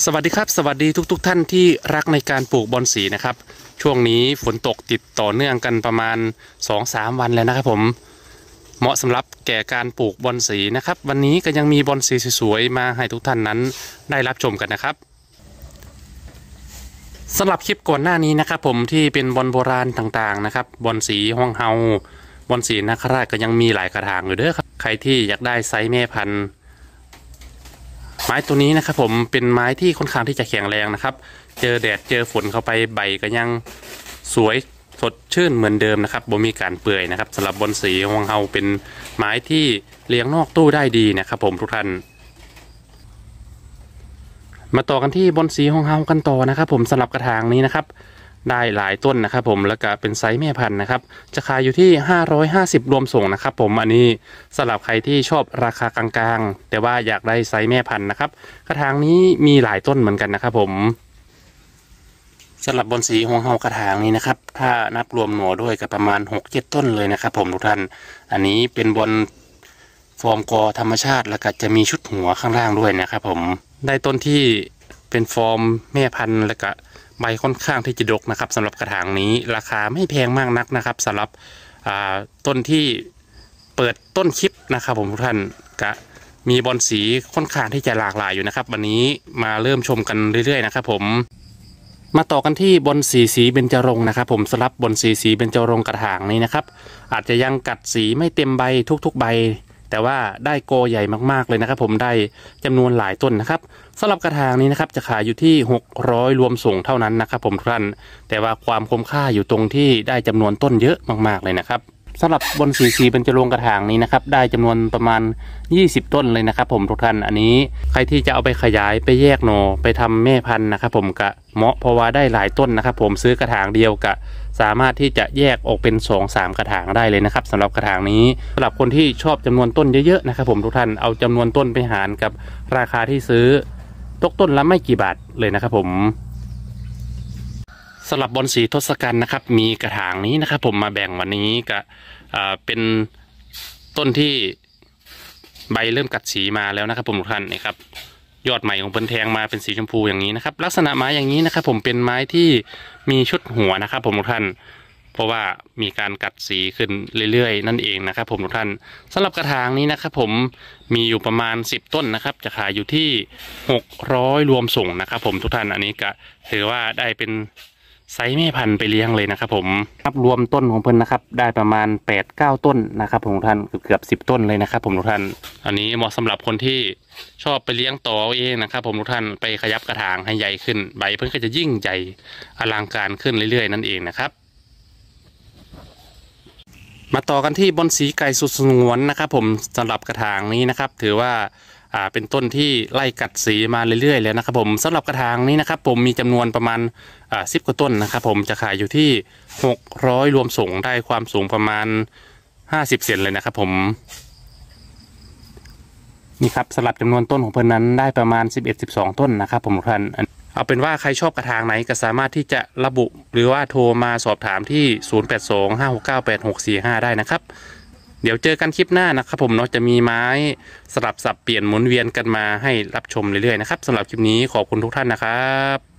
สวัสดีครับ สวัสดีทุกๆท่านที่รักในการปลูกบอนสีนะครับ ช่วงนี้ฝนตกติดต่อเนื่องกันประมาณ 2-3 วันแล้วนะครับผมเหมาะสำหรับแก่การปลูกบอนสีนะครับ วันนี้ก็ยังมีบอนสีสวยๆมาให้ทุกท่านนั้นได้รับชมกันนะครับสำหรับคลิปก่อนหน้านี้นะครับ ผมที่เป็นบอนโบราณต่างๆนะครับบอนสีห้องเฮาบอนสีนาคราชก็ยังมีหลายกระถางอยู่เด้อครับใครที่อยากได้ไซส์แม่พันธุ์ ม้ตัวนี้นะครับผมเป็นไม้ที่ค่อนข้างที่จะแข็งแรงนะครับ เจอแดดเจอฝนเข้าไปใบก็ยังสวยสดชื่นเหมือนเดิมนะครับบ่มีการเปื่อยนะครับสำหรับบอนสีของเฮาเป็นไม้ที่เลี้ยงนอกตู้ได้ดีนะครับ ผมทุกท่าน มาต่อกันที่บอนสีของเฮากันต่อนะครับ ผมสำหรับกระถางนี้นะครับ ได้หลายต้นนะครับผมแล้วก็เป็นไซส์แม่พันธุ์นะครับ จะขายอยู่ที่ 550 รวมส่งนะครับ ผมอันนี้สำหรับใครที่ชอบราคากลางๆ แต่ว่าอยากได้ไซส์แม่พันธุ์นะครับ กระถางนี้มีหลายต้นเหมือนกันนะครับ ผมสำหรับบอนสีของเฮากระถางนี้นะครับ ถ้านับรวมหน่อด้วยก็ประมาณ 6-7 ต้นเลยนะครับ ผมทุกท่าน อันนี้เป็นบอนฟอร์มกอธรรมชาติแล้วก็จะมีชุดหัวข้างล่างด้วยนะครับ ผมได้ต้นที่เป็นฟอร์มแม่พันธุ์แล้วก็ ใบค่อนข้างที่จะดกนะครับสำหรับกระถางนี้ราคาไม่แพงมากนักนะครับสำหรับต้นที่เปิดต้นคลิปนะครับผมทุกท่านก็มีบอลสีค่อนข้างที่จะหลากหลายอยู่นะครับ วันนี้มาเริ่มชมกันเรื่อยๆนะครับผมมาต่อกันที่บอลสีสีเบญจรงนะครับ ผมสำหรับบอลสีสีเบญจรงกระถางนี้นะครับ อาจจะยังกัดสีไม่เต็มใบทุกๆใบ แต่ว่าได้โกใหญ่มากๆเลยนะครับ ผมได้จำนวนหลายต้นนะครับสำหรับกระถางนี้นะครับจะขายอยู่ที่ 600 รวมส่งเท่านั้นนะครับ ผมทุกท่านแต่ว่าความคุ้มค่าอยู่ตรงที่ได้จำนวนต้นเยอะมากๆเลยนะครับ สำหรับบนสีสีเป็นจะลงกระถางนี้นะครับ ได้จำนวนประมาณ 20 ต้นเลยนะครับ ผมทุกท่านอันนี้ใครที่จะเอาไปขยายไปแยกหนอไปทำแม่พันธุ์นะครับ ผมกะเหมาะเพราะว่าได้หลายต้นนะครับ ผมซื้อกระถางเดียวกะสามารถที่จะแยกออกเป็น2อสามกระถางได้เลยนะครับสำหรับกระถางนี้สำหรับคนที่ชอบจำนวนต้นเยอะๆนะครับ ผมทุกท่านเอาจำนวนต้นไปหารกับราคาที่ซื้อตกต้นละไม่กี่บาทเลยนะครับ ผม สำหรับบอลสีทศกัณฐ์นะครับ มีกระถางนี้นะครับ ผมมาแบ่งวันนี้ก็เป็นต้นที่ใบเริ่มกัดสีมาแล้วนะครับ ผมทุกท่านนี่ครับ ยอดใหม่ของเพิ่นแทงมาเป็นสีชมพูอย่างนี้นะครับ ลักษณะไม้อย่างนี้นะครับ ผมเป็นไม้ที่มีชุดหัวนะครับ ผมทุกท่าน เพราะว่ามีการกัดสีขึ้นเรื่อยๆ นั่นเองนะครับ ผมทุกท่านสำหรับกระถางนี้นะครับ ผมมีอยู่ประมาณ 10 ต้นนะครับ จะขายอยู่ที่ 600 รวมส่งนะครับ ผมทุกท่านอันนี้ก็ถือว่าได้เป็น ไซส์แม่พันธุ์ไปเลี้ยงเลยนะครับผมครับรวมต้นของเพิ่นนะครับ ได้ประมาณ8ปดเก้าต้นนะครับผมทุกท่านเกือบสิบต้นเลยนะครับ ผมทุกท่าน อันนี้เหมาะสำหรับคนที่ชอบไปเลี้ยงต่อเองนะครับ ผมทุกท่านไปขยับกระถางให้ใหญ่ขึ้นใบเพิ่นก็จะยิ่งใหญ่อลังการขึ้นเรื่อยๆ นั่นเองนะครับ มาต่อกันที่บอนสีไก่สุดสงวนนะครับ ผมสำหรับกระถางนี้นะครับ ถือว่า อ่าเป็นต้นที่ไล่กัดสีมาเรื่อยๆแล้วนะครับผมสำหรับกระถางนี้นะครับผมมีจำนวนประมาณอ่าสิบกว่าต้นนะครับผมจะขายอยู่ที่หกร้อยรวมส่งได้ความสูงประมาณห้าสิบเซนเลยนะครับผม นี่ครับสลับจำนวนต้นของเพื่อนนั้นได้ประมาณสิบเอ็ดสิบสองต้นนะครับผมทุกท่านเอาเป็นว่าใครชอบกระถางไหนก็สามารถที่จะระบุ หรือว่าโทรมาสอบถามที่ 0825698645 ได้นะครับ เดี๋ยวเจอกันคลิปหน้านะครับผมเนาะจะมีไม้สลับสับเปลี่ยนหมุนเวียนกันมาให้รับชมเรื่อยๆนะครับสำหรับคลิปนี้ขอบคุณทุกท่านนะครับ